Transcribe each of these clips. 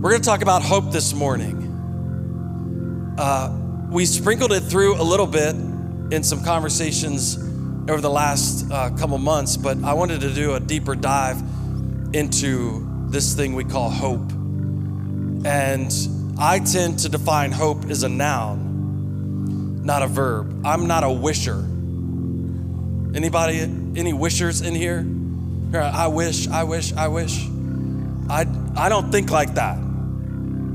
We're going to talk about hope this morning. Uh, we sprinkled it through a little bit in some conversations over the last uh, couple months, but I wanted to do a deeper dive into this thing we call hope. And I tend to define hope as a noun, not a verb. I'm not a wisher. Anybody, any wishers in here? I wish, I wish, I wish. I, I don't think like that.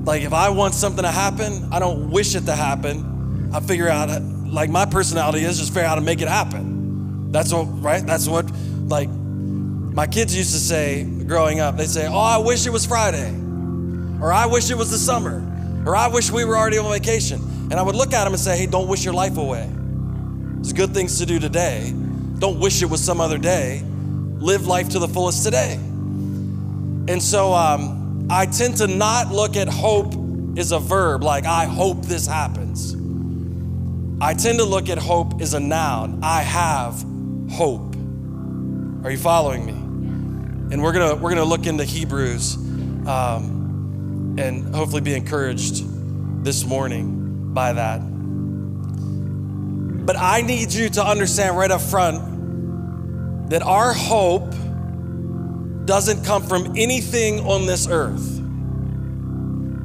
Like if I want something to happen, I don't wish it to happen. I figure out, like my personality is just figure out how to make it happen. That's what, right? That's what, like, my kids used to say growing up. They'd say, oh, I wish it was Friday. Or I wish it was the summer. Or I wish we were already on vacation. And I would look at them and say, hey, don't wish your life away. There's good things to do today. Don't wish it was some other day. Live life to the fullest today. And so um, I tend to not look at hope as a verb, like I hope this happens. I tend to look at hope as a noun. I have hope. Are you following me? And we're gonna we're gonna look into Hebrews. Um, and hopefully be encouraged this morning by that. But I need you to understand right up front that our hope doesn't come from anything on this earth.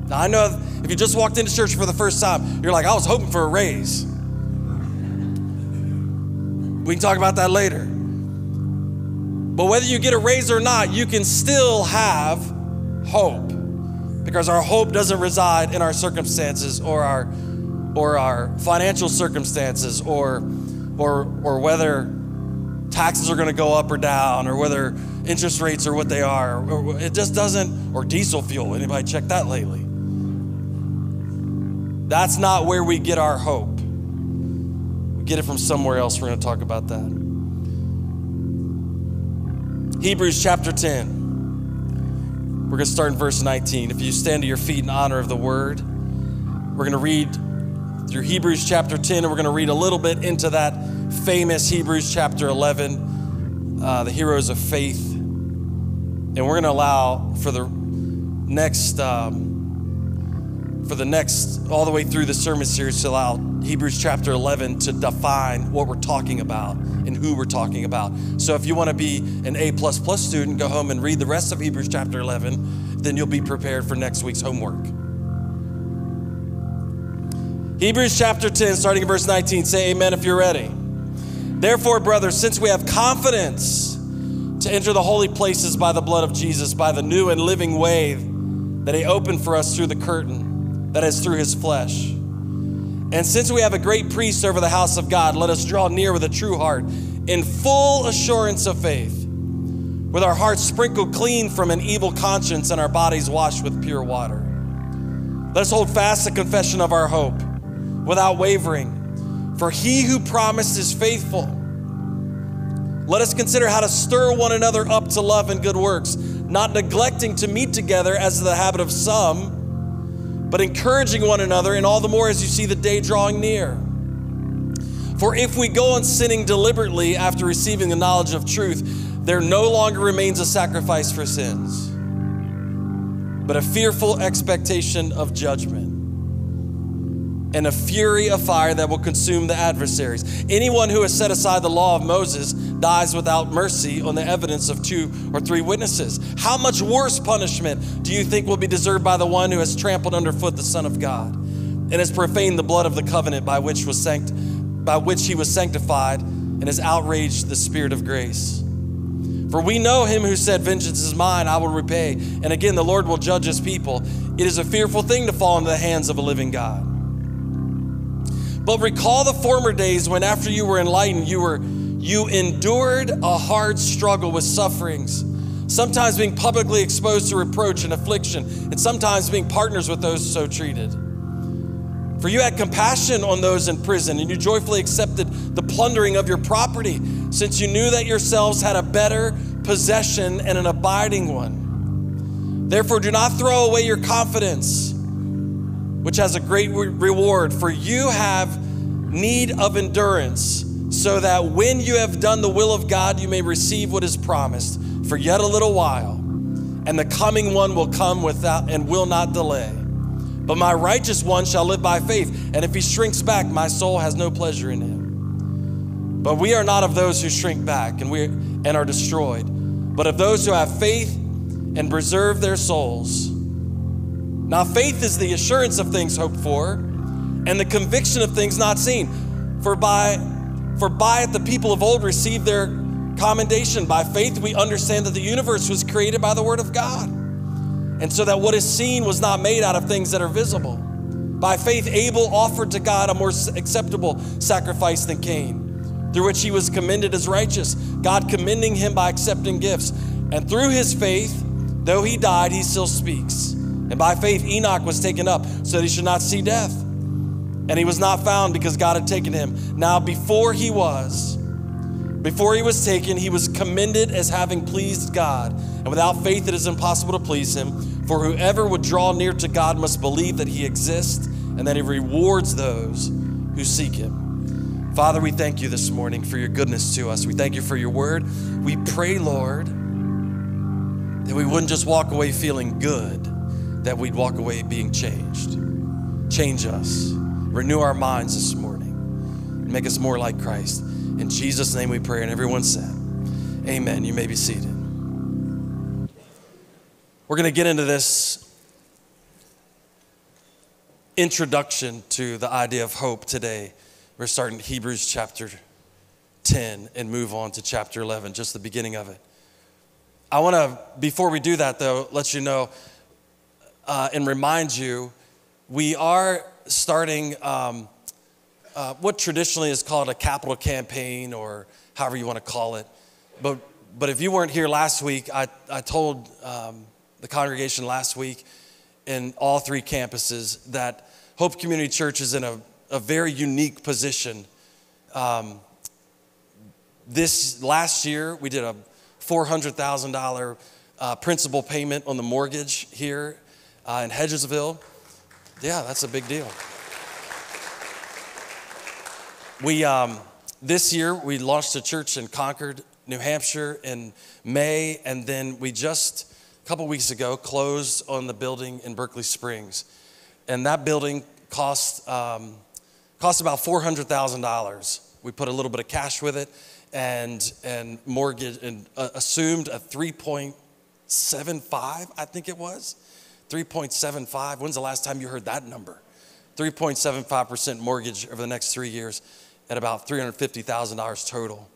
Now, I know if you just walked into church for the first time, you're like, I was hoping for a raise. We can talk about that later. But whether you get a raise or not, you can still have hope because our hope doesn't reside in our circumstances or our or our financial circumstances or or or whether taxes are going to go up or down or whether interest rates are what they are it just doesn't or diesel fuel. Anybody check that lately? That's not where we get our hope. We get it from somewhere else. We're going to talk about that. Hebrews chapter 10 we're going to start in verse 19. If you stand to your feet in honor of the word, we're going to read through Hebrews chapter 10, and we're going to read a little bit into that famous Hebrews chapter 11, uh, the heroes of faith. And we're going to allow for the next, um, for the next, all the way through the sermon series to allow Hebrews chapter 11 to define what we're talking about and who we're talking about. So if you want to be an A plus plus student, go home and read the rest of Hebrews chapter 11. Then you'll be prepared for next week's homework. Hebrews chapter 10, starting in verse 19. Say amen if you're ready. Therefore, brothers, since we have confidence to enter the holy places by the blood of Jesus, by the new and living way that He opened for us through the curtain, that is, through His flesh and since we have a great priest over the house of God, let us draw near with a true heart in full assurance of faith, with our hearts sprinkled clean from an evil conscience and our bodies washed with pure water. Let us hold fast the confession of our hope without wavering, for he who promised is faithful. Let us consider how to stir one another up to love and good works, not neglecting to meet together as is the habit of some but encouraging one another, and all the more as you see the day drawing near. For if we go on sinning deliberately after receiving the knowledge of truth, there no longer remains a sacrifice for sins, but a fearful expectation of judgment and a fury of fire that will consume the adversaries. Anyone who has set aside the law of Moses dies without mercy on the evidence of two or three witnesses. How much worse punishment do you think will be deserved by the one who has trampled underfoot the Son of God and has profaned the blood of the covenant by which was sanct- by which he was sanctified and has outraged the spirit of grace? For we know him who said, Vengeance is mine, I will repay. And again, the Lord will judge his people. It is a fearful thing to fall into the hands of a living God. But recall the former days when after you were enlightened, you were you endured a hard struggle with sufferings, sometimes being publicly exposed to reproach and affliction, and sometimes being partners with those so treated. For you had compassion on those in prison, and you joyfully accepted the plundering of your property, since you knew that yourselves had a better possession and an abiding one. Therefore, do not throw away your confidence which has a great re- reward, for you have need of endurance, so that when you have done the will of God, you may receive what is promised. For yet a little while, and the coming one will come without and will not delay. But my righteous one shall live by faith, and if he shrinks back, my soul has no pleasure in him. But we are not of those who shrink back and we and are destroyed, but of those who have faith and preserve their souls. Now faith is the assurance of things hoped for, and the conviction of things not seen. For by for by it the people of old received their commendation. By faith we understand that the universe was created by the word of God. And so that what is seen was not made out of things that are visible. By faith Abel offered to God a more acceptable sacrifice than Cain, through which he was commended as righteous, God commending him by accepting gifts. And through his faith, though he died, he still speaks. And by faith Enoch was taken up so that he should not see death and he was not found because God had taken him. Now, before he was, before he was taken, he was commended as having pleased God. And without faith, it is impossible to please him. For whoever would draw near to God must believe that he exists and that he rewards those who seek him. Father, we thank you this morning for your goodness to us. We thank you for your word. We pray, Lord, that we wouldn't just walk away feeling good, that we'd walk away being changed. Change us. Renew our minds this morning and make us more like Christ. In Jesus' name we pray. And everyone said, Amen. You may be seated. We're going to get into this introduction to the idea of hope today. We're starting Hebrews chapter 10 and move on to chapter 11, just the beginning of it. I want to, before we do that though, let you know uh, and remind you we are starting um, uh, what traditionally is called a capital campaign or however you want to call it. But, but if you weren't here last week, I, I told um, the congregation last week in all three campuses that Hope Community Church is in a, a very unique position. Um, this last year, we did a $400,000 uh, principal payment on the mortgage here uh, in Hedgesville. Yeah, that's a big deal. We, um, this year, we launched a church in Concord, New Hampshire in May, and then we just, a couple weeks ago, closed on the building in Berkeley Springs. And that building cost, um, cost about $400,000. We put a little bit of cash with it and, and mortgage and uh, assumed a 3.75, I think it was 3.75. When's the last time you heard that number? 3.75% mortgage over the next three years at about $350,000 total.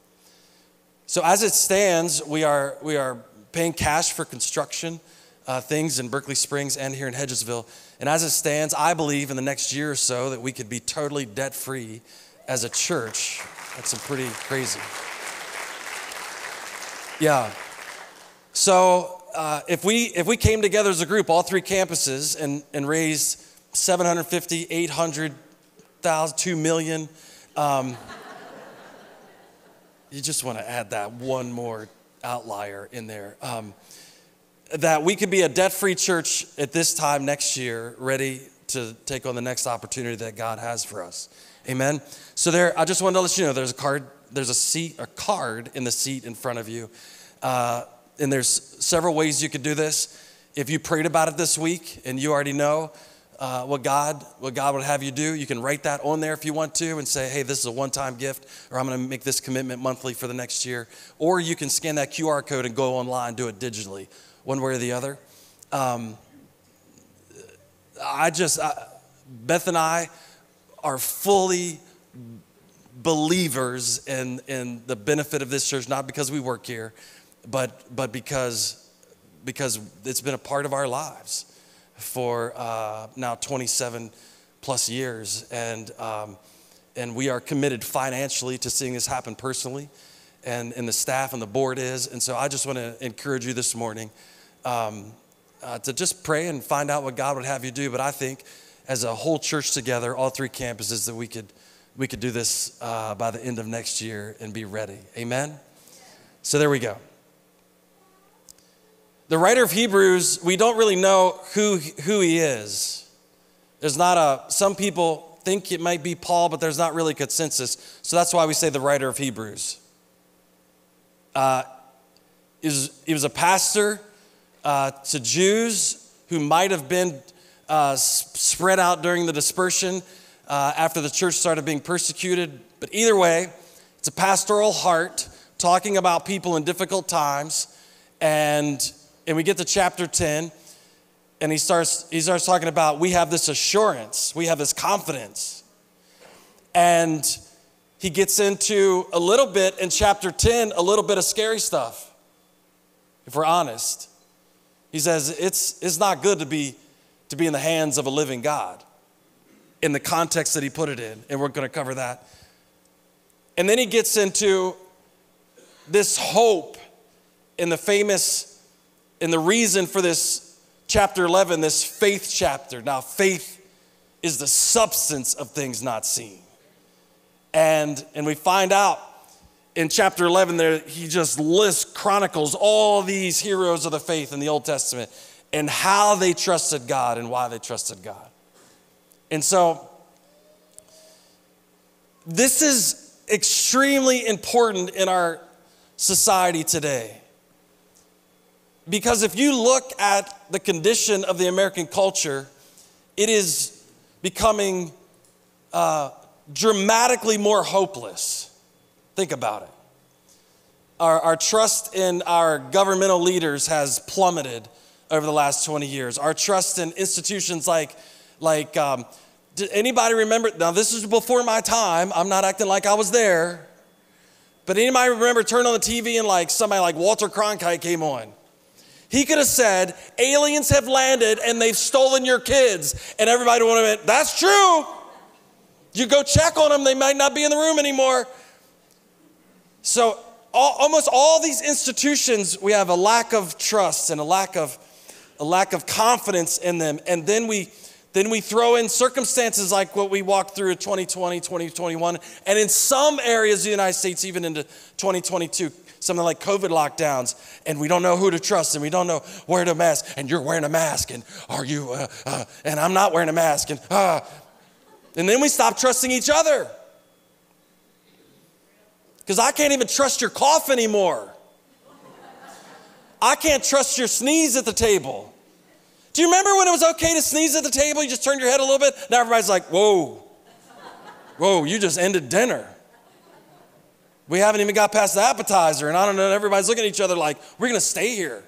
So as it stands, we are, we are paying cash for construction uh, things in Berkeley Springs and here in Hedgesville. And as it stands, I believe in the next year or so that we could be totally debt free as a church. That's pretty crazy. Yeah. So uh, if we if we came together as a group, all three campuses, and and raised 750, 800,000, 2 million, um, you just want to add that one more outlier in there. Um, that we could be a debt-free church at this time next year, ready to take on the next opportunity that God has for us. Amen. So there, I just wanted to let you know there's a card, there's a seat, a card in the seat in front of you. Uh, and there's several ways you could do this. If you prayed about it this week and you already know uh, what God what God would have you do, you can write that on there if you want to and say, "Hey, this is a one-time gift," or "I'm going to make this commitment monthly for the next year." Or you can scan that QR code and go online, do it digitally, one way or the other. Um, I just I, Beth and I are fully believers in in the benefit of this church, not because we work here, but, but because, because it's been a part of our lives for uh, now 27 plus years. And, um, and we are committed financially to seeing this happen personally. And, and the staff and the board is. And so I just want to encourage you this morning um, uh, to just pray and find out what God would have you do. But I think as a whole church together, all three campuses, that we could, we could do this uh, by the end of next year and be ready. Amen? So there we go. The writer of Hebrews, we don't really know who, who he is. There's not a, some people think it might be Paul, but there's not really consensus. So that's why we say the writer of Hebrews. Uh, was, he was a pastor uh, to Jews who might have been uh, spread out during the dispersion uh, after the church started being persecuted. But either way, it's a pastoral heart talking about people in difficult times. And, and we get to chapter 10, and he starts, he starts talking about we have this assurance, we have this confidence. And he gets into a little bit in chapter 10, a little bit of scary stuff, if we're honest. He says it's, it's not good to be, to be in the hands of a living God in the context that he put it in, and we're going to cover that. And then he gets into this hope in the famous, in the reason for this chapter 11, this faith chapter. Now, faith is the substance of things not seen. And, and we find out in chapter 11 there, he just lists, chronicles all these heroes of the faith in the Old Testament and how they trusted God and why they trusted God. And so, this is extremely important in our society today. Because if you look at the condition of the American culture, it is becoming uh, dramatically more hopeless. Think about it. Our, our trust in our governmental leaders has plummeted over the last 20 years. Our trust in institutions like, like um, did anybody remember? Now, this is before my time. I'm not acting like I was there. But anybody remember turning on the TV and like somebody like Walter Cronkite came on? He could have said, aliens have landed and they've stolen your kids. And everybody would have been, that's true. You go check on them, they might not be in the room anymore. So, all, almost all these institutions, we have a lack of trust and a lack of, a lack of confidence in them. And then we, then we throw in circumstances like what we walked through in 2020, 2021, and in some areas of the United States, even into 2022, something like COVID lockdowns, and we don't know who to trust, and we don't know where to mask, and you're wearing a mask, and are you, uh, uh, and I'm not wearing a mask, and uh, and then we stop trusting each other. Because I can't even trust your cough anymore. I can't trust your sneeze at the table. Do you remember when it was okay to sneeze at the table? You just turned your head a little bit. Now everybody's like, whoa, whoa, you just ended dinner. We haven't even got past the appetizer, and I don't know, everybody's looking at each other like, we're gonna stay here. And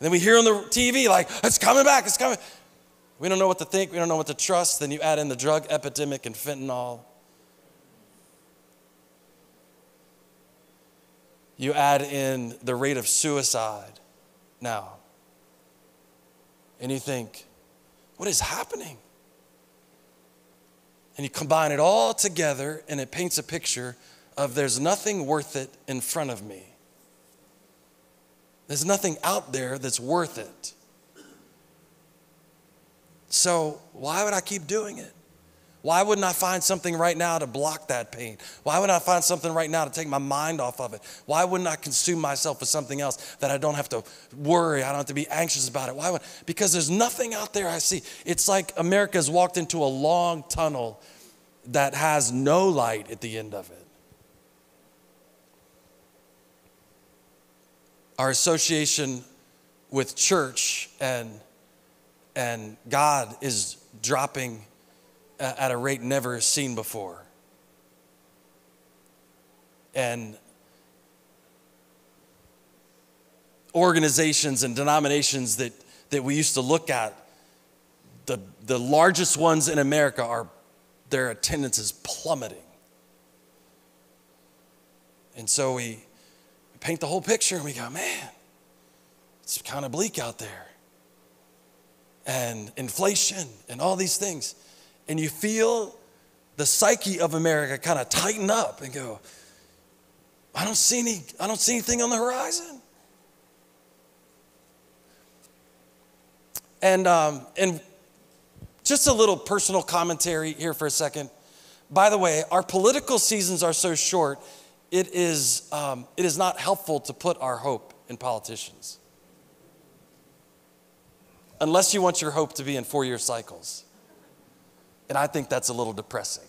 then we hear on the TV, like, it's coming back, it's coming. We don't know what to think, we don't know what to trust. Then you add in the drug epidemic and fentanyl. You add in the rate of suicide now. And you think, what is happening? And you combine it all together, and it paints a picture of there's nothing worth it in front of me. There's nothing out there that's worth it. So, why would I keep doing it? Why wouldn't I find something right now to block that pain? Why wouldn't I find something right now to take my mind off of it? Why wouldn't I consume myself with something else that I don't have to worry? I don't have to be anxious about it. Why would? Because there's nothing out there I see. It's like America's walked into a long tunnel that has no light at the end of it. Our association with church and and God is dropping at a rate never seen before. And organizations and denominations that, that we used to look at, the, the largest ones in America are their attendance is plummeting. And so we paint the whole picture and we go, man, it's kind of bleak out there. And inflation and all these things and you feel the psyche of America kind of tighten up and go, I don't see any, I don't see anything on the horizon. And, um, and just a little personal commentary here for a second. By the way, our political seasons are so short, it is, um, it is not helpful to put our hope in politicians. Unless you want your hope to be in four year cycles. And I think that's a little depressing.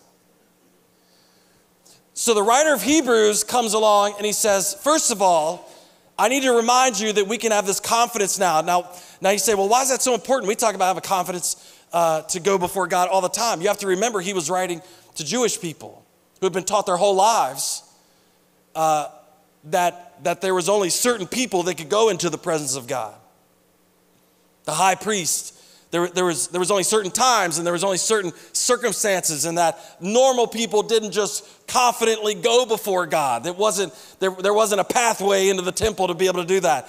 So the writer of Hebrews comes along and he says, first of all, I need to remind you that we can have this confidence now. Now, now you say, well, why is that so important? We talk about having confidence uh, to go before God all the time. You have to remember he was writing to Jewish people who had been taught their whole lives uh, that, that there was only certain people that could go into the presence of God. The high priest, there, there, was, there was only certain times and there was only certain circumstances, and that normal people didn't just confidently go before God. It wasn't, there, there wasn't a pathway into the temple to be able to do that.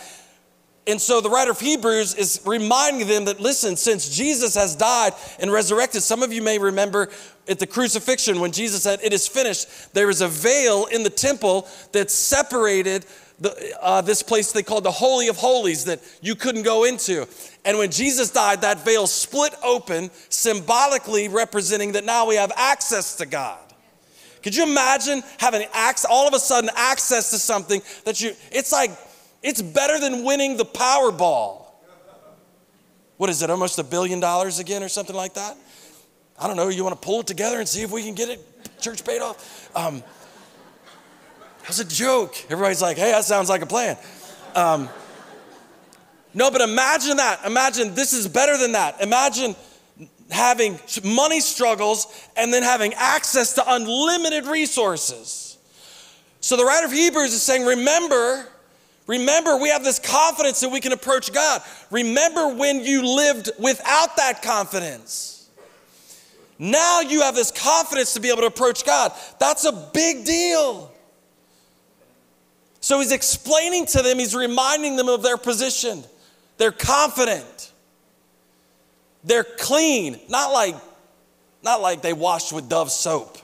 And so the writer of Hebrews is reminding them that, listen, since Jesus has died and resurrected, some of you may remember at the crucifixion when Jesus said, It is finished, there is a veil in the temple that separated the, uh, this place they called the Holy of Holies that you couldn't go into. And when Jesus died, that veil split open, symbolically representing that now we have access to God. Could you imagine having access, all of a sudden access to something that you, it's like, it's better than winning the Powerball. What is it, almost a billion dollars again or something like that? I don't know. You want to pull it together and see if we can get it church paid off? Um, that was a joke. Everybody's like, hey, that sounds like a plan. Um, no, but imagine that. Imagine this is better than that. Imagine having money struggles and then having access to unlimited resources. So the writer of Hebrews is saying, remember Remember, we have this confidence that we can approach God. Remember when you lived without that confidence. Now you have this confidence to be able to approach God. That's a big deal. So he's explaining to them, he's reminding them of their position. They're confident. They're clean, not like not like they washed with Dove soap.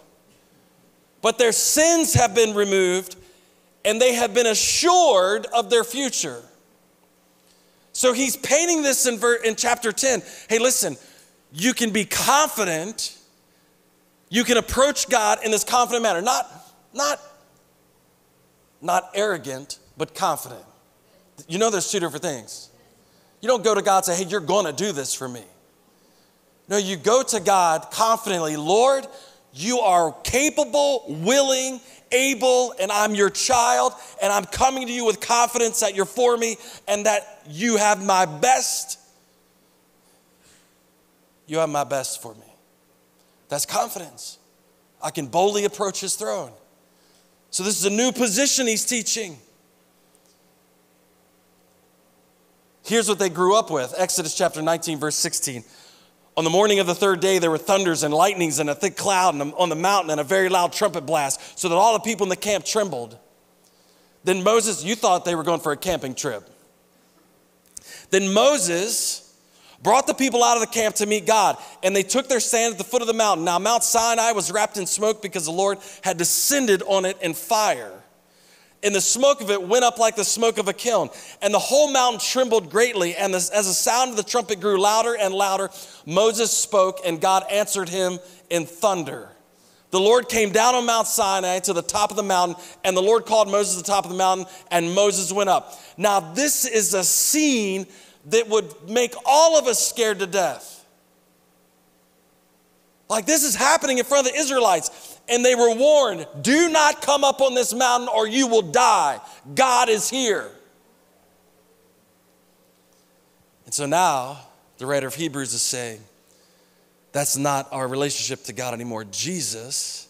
But their sins have been removed and they have been assured of their future. So he's painting this in, ver- in chapter 10. Hey, listen, you can be confident, you can approach God in this confident manner, not, not, not arrogant, but confident. You know, there's two different things. You don't go to God and say, hey, you're going to do this for me. No, you go to God confidently, Lord, you are capable, willing, able and I'm your child and I'm coming to you with confidence that you're for me and that you have my best. You have my best for me. That's confidence. I can boldly approach his throne. So, this is a new position he's teaching. Here's what they grew up with Exodus chapter 19, verse 16. On the morning of the third day, there were thunders and lightnings and a thick cloud on the mountain and a very loud trumpet blast, so that all the people in the camp trembled. Then Moses, you thought they were going for a camping trip. Then Moses brought the people out of the camp to meet God, and they took their stand at the foot of the mountain. Now, Mount Sinai was wrapped in smoke because the Lord had descended on it in fire and the smoke of it went up like the smoke of a kiln. And the whole mountain trembled greatly. And as the sound of the trumpet grew louder and louder, Moses spoke, and God answered him in thunder. The Lord came down on Mount Sinai to the top of the mountain, and the Lord called Moses to the top of the mountain, and Moses went up. Now, this is a scene that would make all of us scared to death. Like, this is happening in front of the Israelites and they were warned do not come up on this mountain or you will die. God is here. And so now the writer of Hebrews is saying that's not our relationship to God anymore. Jesus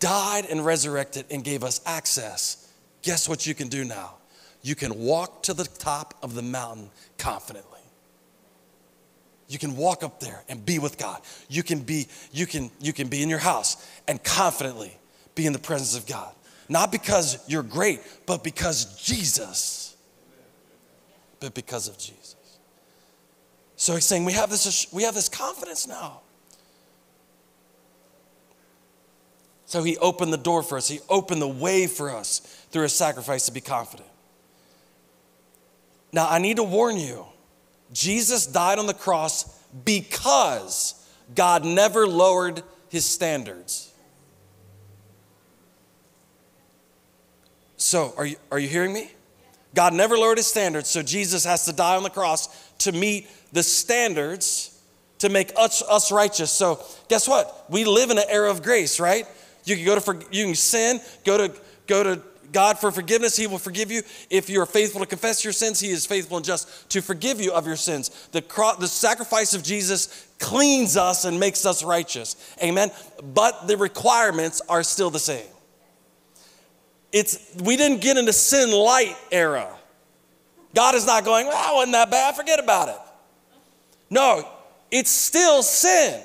died and resurrected and gave us access. Guess what you can do now? You can walk to the top of the mountain confidently. You can walk up there and be with God. You can be, you can, you can be in your house and confidently be in the presence of God. Not because you're great, but because Jesus. But because of Jesus. So he's saying we have this, we have this confidence now. So he opened the door for us. He opened the way for us through his sacrifice to be confident. Now, I need to warn you Jesus died on the cross because God never lowered his standards. So, are you, are you hearing me? God never lowered his standards, so Jesus has to die on the cross to meet the standards to make us, us righteous. So, guess what? We live in an era of grace, right? You can go to you can sin, go to go to God for forgiveness, He will forgive you. If you are faithful to confess your sins, He is faithful and just to forgive you of your sins. The, the sacrifice of Jesus cleans us and makes us righteous. Amen. But the requirements are still the same. It's we didn't get into sin light era. God is not going, well, wasn't that bad, forget about it. No, it's still sin.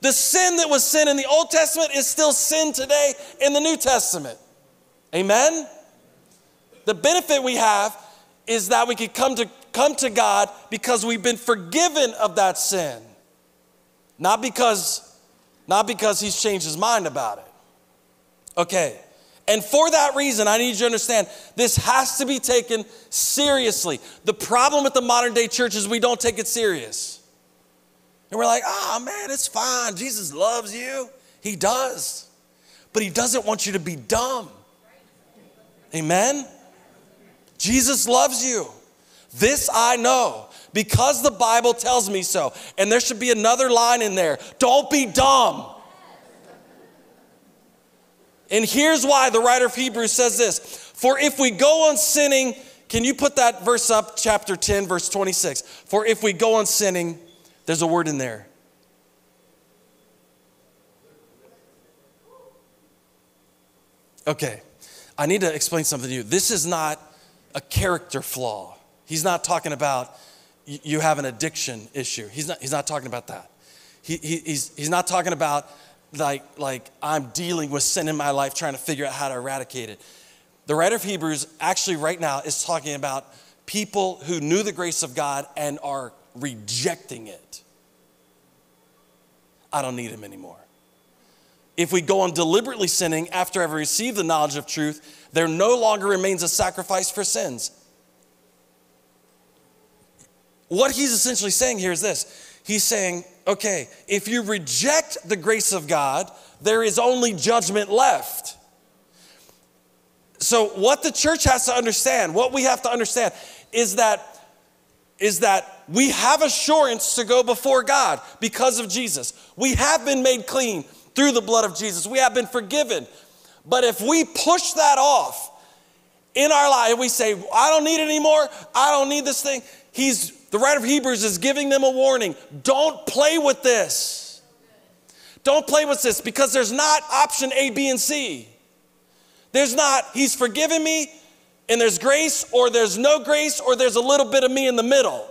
The sin that was sin in the Old Testament is still sin today in the New Testament. Amen? The benefit we have is that we can come to, come to God because we've been forgiven of that sin. Not because, not because he's changed his mind about it. Okay. And for that reason, I need you to understand this has to be taken seriously. The problem with the modern day church is we don't take it serious. And we're like, oh man, it's fine. Jesus loves you. He does. But he doesn't want you to be dumb. Amen? Jesus loves you. This I know because the Bible tells me so. And there should be another line in there don't be dumb. And here's why the writer of Hebrews says this For if we go on sinning, can you put that verse up, chapter 10, verse 26? For if we go on sinning, there's a word in there. Okay, I need to explain something to you. This is not a character flaw. He's not talking about you have an addiction issue. He's not, he's not talking about that. He, he, he's, he's not talking about like, like I'm dealing with sin in my life, trying to figure out how to eradicate it. The writer of Hebrews actually right now is talking about people who knew the grace of God and are rejecting it. I don't need him anymore. If we go on deliberately sinning after I've received the knowledge of truth, there no longer remains a sacrifice for sins. What he's essentially saying here is this He's saying, okay, if you reject the grace of God, there is only judgment left. So, what the church has to understand, what we have to understand, is that is that we have assurance to go before God because of Jesus. We have been made clean through the blood of Jesus. We have been forgiven. But if we push that off in our life, we say, I don't need it anymore, I don't need this thing, he's the writer of Hebrews is giving them a warning. Don't play with this. Don't play with this because there's not option A, B, and C. There's not, he's forgiven me and there's grace, or there's no grace, or there's a little bit of me in the middle.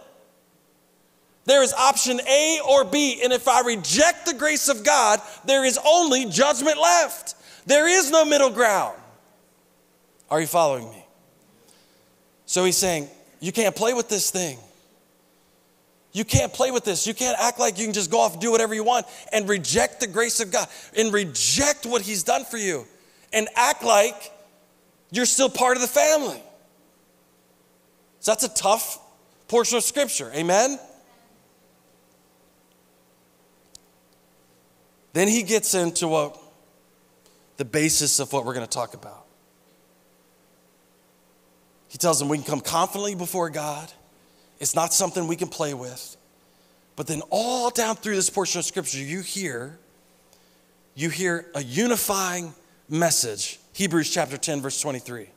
There is option A or B, and if I reject the grace of God, there is only judgment left. There is no middle ground. Are you following me? So he's saying, You can't play with this thing. You can't play with this. You can't act like you can just go off and do whatever you want and reject the grace of God and reject what He's done for you and act like you're still part of the family. So that's a tough portion of Scripture. Amen? Then he gets into what, the basis of what we're going to talk about. He tells them we can come confidently before God it's not something we can play with. But then all down through this portion of scripture, you hear, you hear a unifying message. Hebrews chapter 10, verse 23.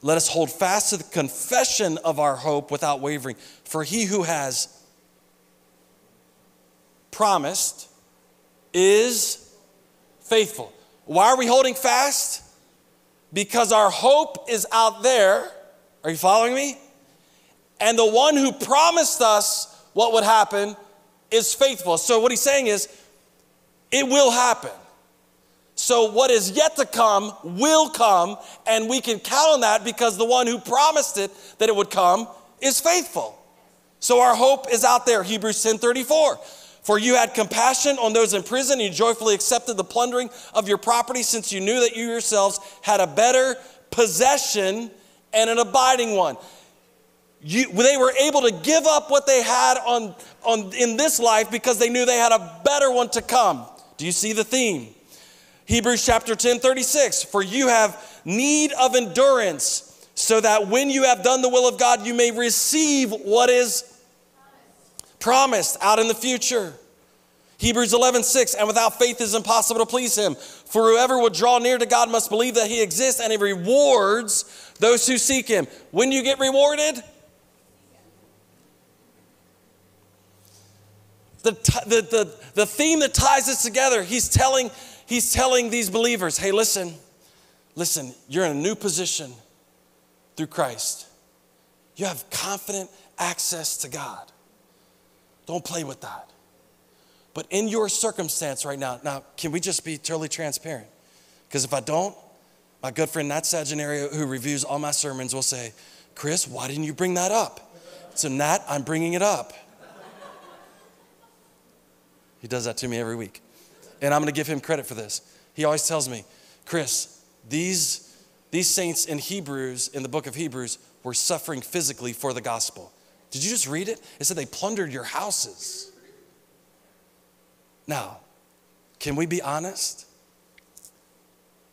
Let us hold fast to the confession of our hope without wavering, for he who has promised is faithful. Why are we holding fast? Because our hope is out there. Are you following me? And the one who promised us what would happen is faithful. So, what he's saying is, it will happen. So, what is yet to come will come, and we can count on that because the one who promised it that it would come is faithful. So, our hope is out there. Hebrews 10 34. For you had compassion on those in prison, and you joyfully accepted the plundering of your property, since you knew that you yourselves had a better possession and an abiding one you, they were able to give up what they had on, on, in this life because they knew they had a better one to come. Do you see the theme? Hebrews chapter 10, 36. For you have need of endurance, so that when you have done the will of God, you may receive what is promised out in the future. Hebrews 11, 6, and without faith it is impossible to please him. For whoever would draw near to God must believe that he exists and he rewards those who seek him. When you get rewarded? The, the, the, the theme that ties this together, he's telling, he's telling these believers hey, listen, listen, you're in a new position through Christ. You have confident access to God. Don't play with that. But in your circumstance right now, now, can we just be totally transparent? Because if I don't, my good friend Nat Sagenario, who reviews all my sermons, will say, Chris, why didn't you bring that up? So, Nat, I'm bringing it up. He does that to me every week. And I'm going to give him credit for this. He always tells me, Chris, these, these saints in Hebrews, in the book of Hebrews, were suffering physically for the gospel. Did you just read it? It said they plundered your houses. Now, can we be honest?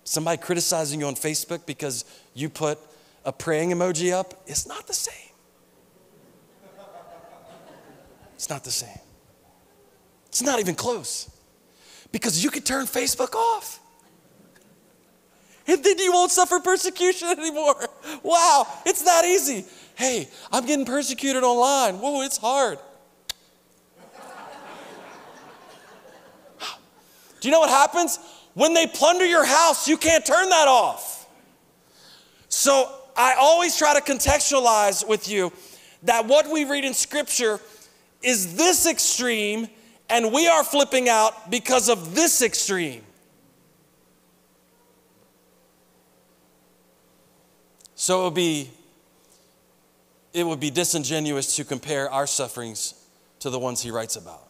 Somebody criticizing you on Facebook because you put a praying emoji up, it's not the same. It's not the same. It's not even close. Because you could turn Facebook off. And then you won't suffer persecution anymore. Wow, it's that easy. Hey, I'm getting persecuted online. Whoa, it's hard. Do you know what happens? When they plunder your house, you can't turn that off. So I always try to contextualize with you that what we read in Scripture is this extreme, and we are flipping out because of this extreme. So it would be it would be disingenuous to compare our sufferings to the ones he writes about.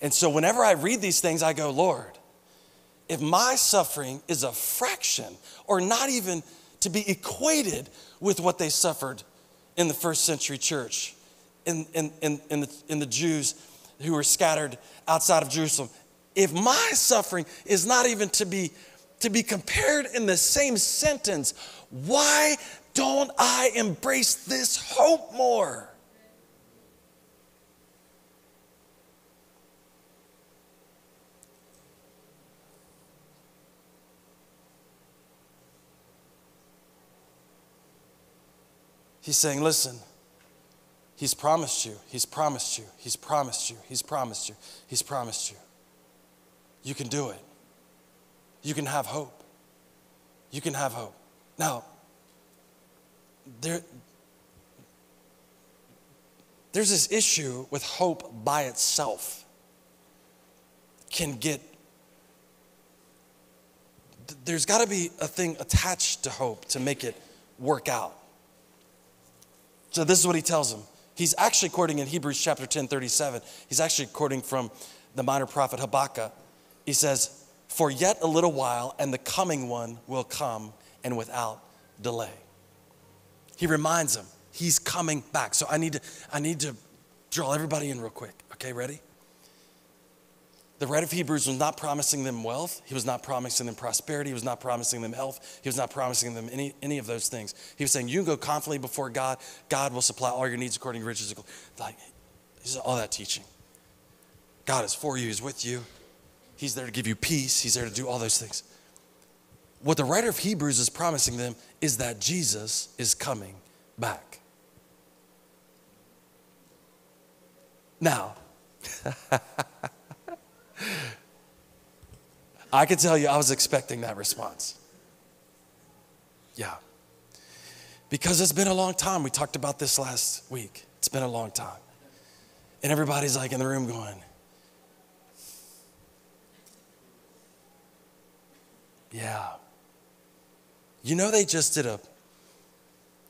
And so whenever I read these things, I go, Lord, if my suffering is a fraction or not even to be equated with what they suffered in the first century church, in, in, in, in, the, in the Jews who were scattered outside of Jerusalem, if my suffering is not even to be, to be compared in the same sentence, why don't I embrace this hope more? He's saying, listen, he's promised you, he's promised you, he's promised you, he's promised you, he's promised you. You can do it. You can have hope. You can have hope. Now, there, there's this issue with hope by itself can get there's got to be a thing attached to hope to make it work out so this is what he tells them. He's actually quoting in Hebrews chapter 10, 37. He's actually quoting from the minor prophet Habakkuk. He says, For yet a little while, and the coming one will come, and without delay. He reminds them, he's coming back. So I need to, I need to draw everybody in real quick. Okay, ready? The writer of Hebrews was not promising them wealth. He was not promising them prosperity. He was not promising them health. He was not promising them any, any of those things. He was saying, You can go confidently before God. God will supply all your needs according to riches. Like, all that teaching. God is for you, He's with you. He's there to give you peace. He's there to do all those things. What the writer of Hebrews is promising them is that Jesus is coming back. Now, I can tell you, I was expecting that response. Yeah. Because it's been a long time. We talked about this last week. It's been a long time. And everybody's like in the room going, Yeah. You know, they just did a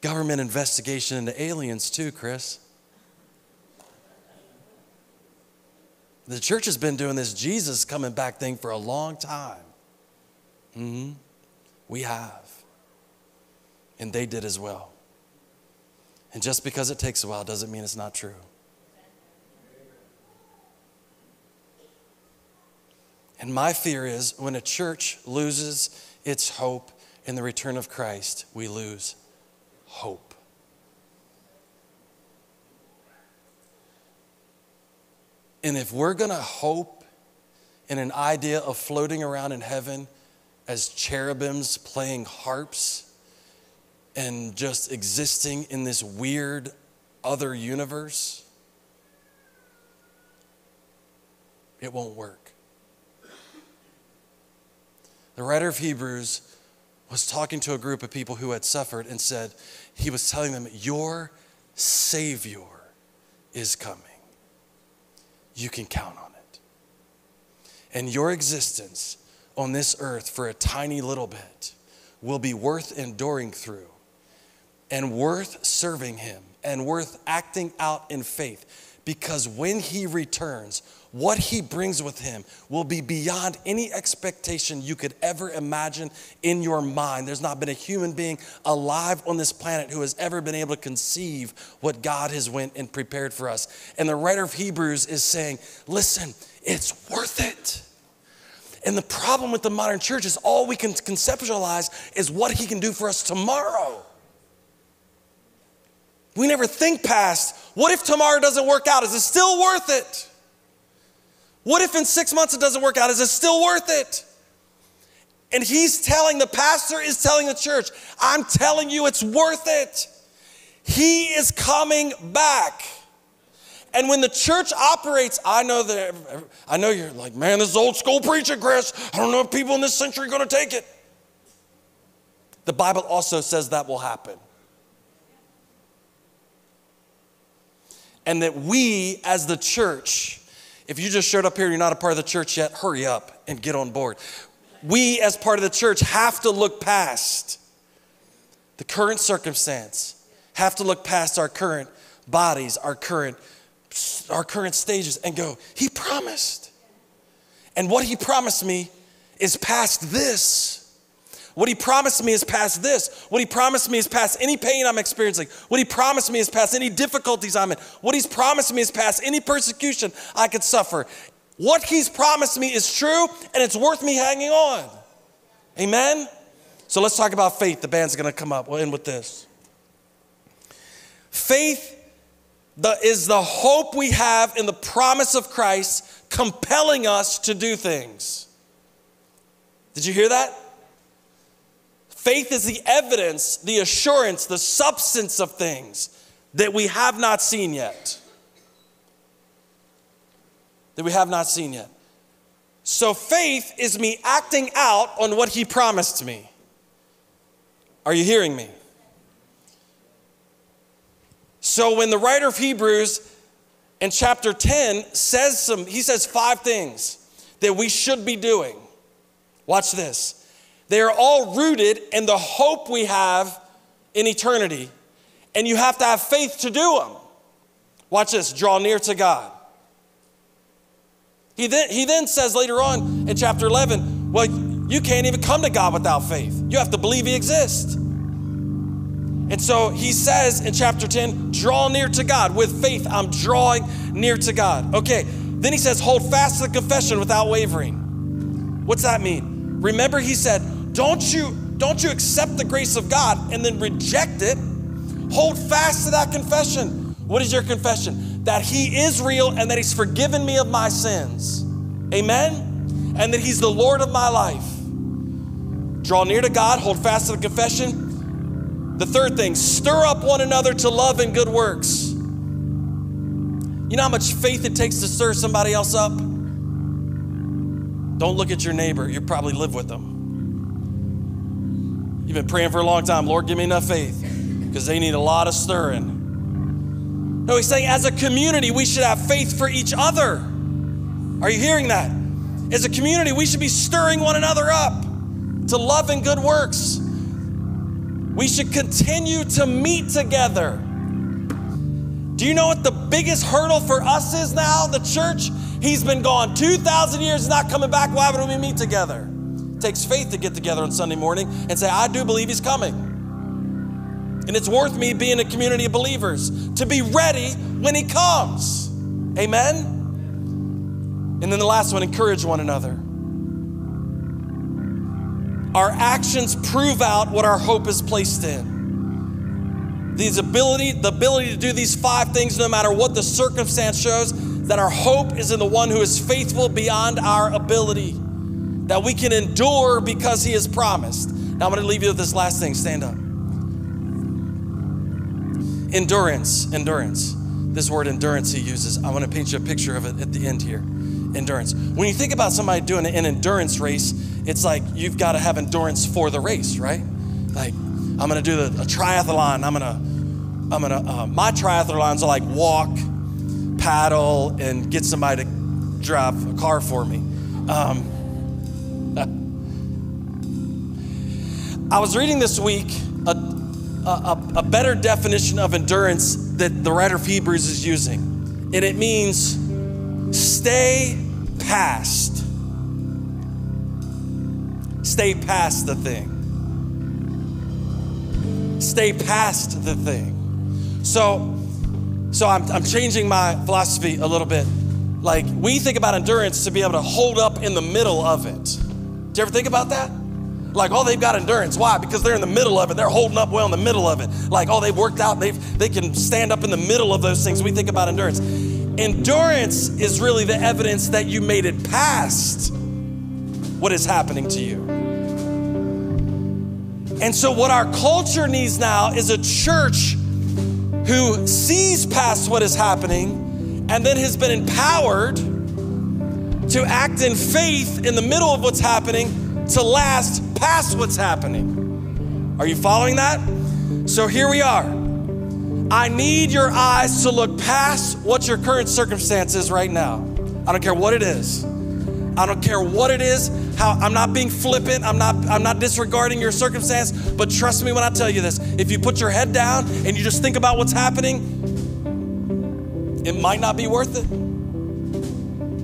government investigation into aliens, too, Chris. The church has been doing this Jesus coming back thing for a long time. Mm-hmm. We have. And they did as well. And just because it takes a while doesn't mean it's not true. And my fear is when a church loses its hope in the return of Christ, we lose hope. And if we're gonna hope in an idea of floating around in heaven as cherubims playing harps and just existing in this weird other universe, it won't work. The writer of Hebrews was talking to a group of people who had suffered and said, he was telling them, Your Savior is coming. You can count on it. And your existence on this earth for a tiny little bit will be worth enduring through and worth serving Him and worth acting out in faith because when He returns, what he brings with him will be beyond any expectation you could ever imagine in your mind. There's not been a human being alive on this planet who has ever been able to conceive what God has went and prepared for us. And the writer of Hebrews is saying, listen, it's worth it. And the problem with the modern church is all we can conceptualize is what he can do for us tomorrow. We never think past what if tomorrow doesn't work out? Is it still worth it? What if in six months it doesn't work out? Is it still worth it? And he's telling, the pastor is telling the church, I'm telling you it's worth it. He is coming back. And when the church operates, I know that I know you're like, man, this is old school preaching, Chris. I don't know if people in this century are going to take it. The Bible also says that will happen. And that we as the church if you just showed up here you're not a part of the church yet, hurry up and get on board. We, as part of the church, have to look past the current circumstance, have to look past our current bodies, our current, our current stages, and go, He promised. And what He promised me is past this. What he promised me is past this. What he promised me is past any pain I'm experiencing. What he promised me is past any difficulties I'm in. What he's promised me is past any persecution I could suffer. What he's promised me is true and it's worth me hanging on. Amen? So let's talk about faith. The band's gonna come up. We'll end with this. Faith is the hope we have in the promise of Christ compelling us to do things. Did you hear that? Faith is the evidence, the assurance, the substance of things that we have not seen yet. That we have not seen yet. So faith is me acting out on what he promised me. Are you hearing me? So when the writer of Hebrews in chapter 10 says some, he says five things that we should be doing. Watch this. They are all rooted in the hope we have in eternity. And you have to have faith to do them. Watch this draw near to God. He then, he then says later on in chapter 11, well, you can't even come to God without faith. You have to believe He exists. And so he says in chapter 10, draw near to God. With faith, I'm drawing near to God. Okay, then he says, hold fast to the confession without wavering. What's that mean? Remember, he said, don't you, don't you accept the grace of God and then reject it. Hold fast to that confession. What is your confession? That He is real and that He's forgiven me of my sins. Amen? And that He's the Lord of my life. Draw near to God, hold fast to the confession. The third thing, stir up one another to love and good works. You know how much faith it takes to stir somebody else up? Don't look at your neighbor, you probably live with them. You've been praying for a long time. Lord, give me enough faith because they need a lot of stirring. No, he's saying as a community, we should have faith for each other. Are you hearing that? As a community, we should be stirring one another up to love and good works. We should continue to meet together. Do you know what the biggest hurdle for us is now, the church? He's been gone 2,000 years, not coming back. Why would we meet together? takes faith to get together on Sunday morning and say, I do believe he's coming. And it's worth me being a community of believers to be ready when he comes. Amen? And then the last one encourage one another. Our actions prove out what our hope is placed in. These ability, the ability to do these five things no matter what the circumstance shows, that our hope is in the one who is faithful beyond our ability, that we can endure because he has promised. Now, I'm going to leave you with this last thing. Stand up. Endurance, endurance. This word endurance he uses. I want to paint you a picture of it at the end here. Endurance. When you think about somebody doing an endurance race, it's like you've got to have endurance for the race, right? Like, I'm going to do the, a triathlon. I'm going to I'm gonna, uh, my triathlons are like walk, paddle, and get somebody to drive a car for me. Um, I was reading this week a, a, a better definition of endurance that the writer of Hebrews is using, and it means stay past. Stay past the thing. Stay past the thing. So, so I'm, I'm changing my philosophy a little bit. Like, we think about endurance to be able to hold up in the middle of it. Do you ever think about that? Like, oh, they've got endurance. Why? Because they're in the middle of it. They're holding up well in the middle of it. Like, oh, they've worked out. They've they can stand up in the middle of those things. We think about endurance. Endurance is really the evidence that you made it past what is happening to you. And so, what our culture needs now is a church who sees past what is happening and then has been empowered to act in faith in the middle of what's happening to last past what's happening. Are you following that? So here we are. I need your eyes to look past what your current circumstance is right now. I don't care what it is. I don't care what it is. How I'm not being flippant. I'm not I'm not disregarding your circumstance, but trust me when I tell you this. If you put your head down and you just think about what's happening, it might not be worth it.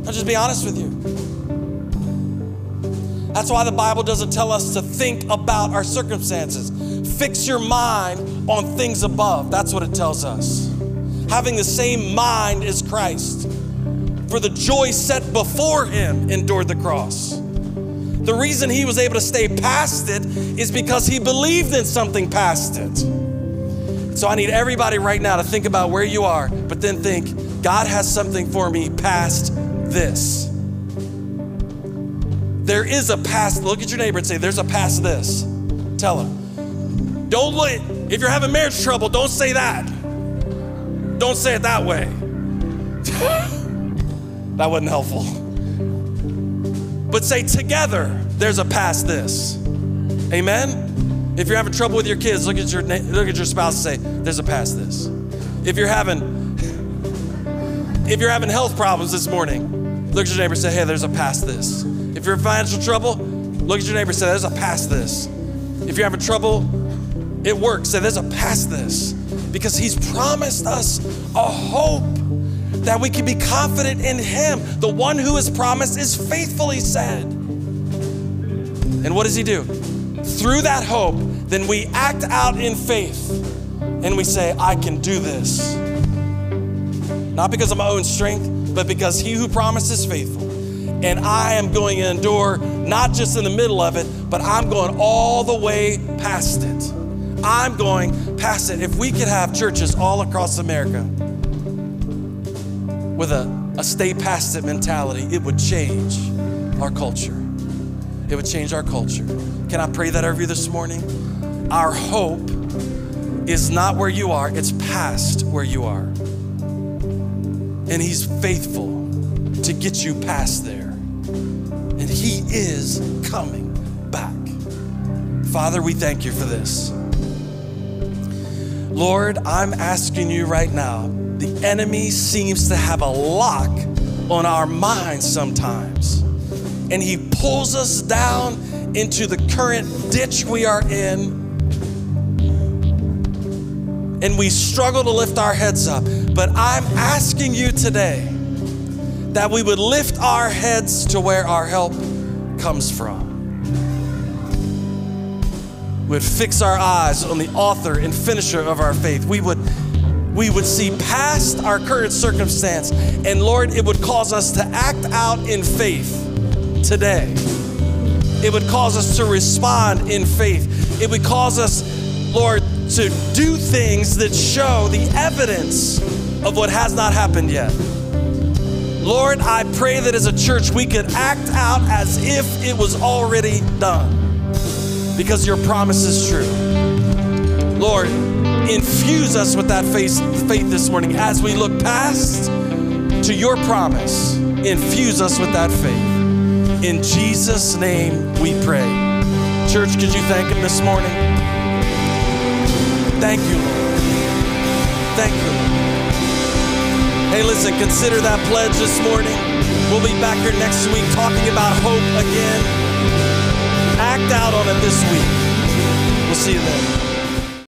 I'll just be honest with you. That's why the Bible doesn't tell us to think about our circumstances. Fix your mind on things above. That's what it tells us. Having the same mind as Christ for the joy set before him, endured the cross. The reason he was able to stay past it is because he believed in something past it. So I need everybody right now to think about where you are, but then think, God has something for me past this. There is a past. Look at your neighbor and say, There's a past this. Tell him. Don't let, if you're having marriage trouble, don't say that. Don't say it that way. That wasn't helpful. But say together, there's a past this. Amen. If you're having trouble with your kids, look at your look at your spouse and say, "There's a past this." If you're having if you're having health problems this morning, look at your neighbor and say, "Hey, there's a past this." If you're in financial trouble, look at your neighbor and say, "There's a past this." If you're having trouble it works, say, "There's a past this," because He's promised us a hope that we can be confident in Him. The one who has promised is faithfully said. And what does He do? Through that hope, then we act out in faith and we say, I can do this. Not because of my own strength, but because He who promised is faithful. And I am going to endure not just in the middle of it, but I'm going all the way past it. I'm going past it. If we could have churches all across America with a, a stay past it mentality, it would change our culture. It would change our culture. Can I pray that over you this morning? Our hope is not where you are, it's past where you are. And He's faithful to get you past there. And He is coming back. Father, we thank you for this. Lord, I'm asking you right now the enemy seems to have a lock on our minds sometimes. And he pulls us down into the current ditch we are in. And we struggle to lift our heads up. But I'm asking you today that we would lift our heads to where our help comes from. We would fix our eyes on the author and finisher of our faith. We would we would see past our current circumstance. And Lord, it would cause us to act out in faith today. It would cause us to respond in faith. It would cause us, Lord, to do things that show the evidence of what has not happened yet. Lord, I pray that as a church we could act out as if it was already done because your promise is true. Lord, infuse us with that faith, faith this morning as we look past to your promise. Infuse us with that faith. In Jesus' name we pray. Church, could you thank him this morning? Thank you, Lord. Thank you. Hey, listen, consider that pledge this morning. We'll be back here next week talking about hope again. Act out on it this week. We'll see you then.